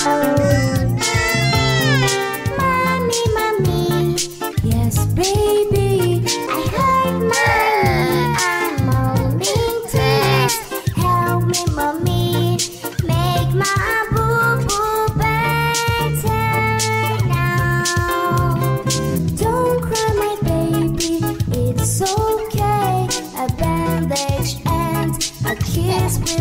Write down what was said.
Uh-oh. Cause we